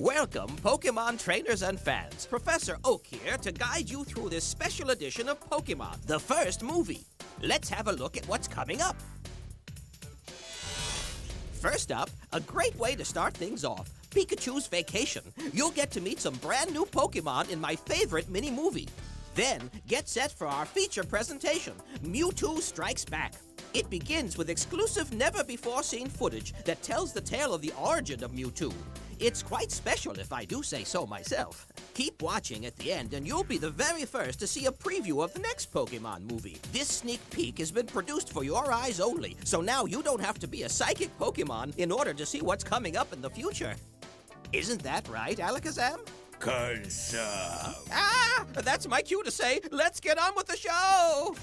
Welcome, Pokemon trainers and fans. Professor Oak here to guide you through this special edition of Pokemon, the first movie. Let's have a look at what's coming up. First up, a great way to start things off Pikachu's Vacation. You'll get to meet some brand new Pokemon in my favorite mini movie. Then, get set for our feature presentation Mewtwo Strikes Back. It begins with exclusive, never before seen footage that tells the tale of the origin of Mewtwo. It's quite special, if I do say so myself. Keep watching at the end, and you'll be the very first to see a preview of the next Pokemon movie. This sneak peek has been produced for your eyes only, so now you don't have to be a psychic Pokemon in order to see what's coming up in the future. Isn't that right, Alakazam? Consume. Ah, that's my cue to say, let's get on with the show!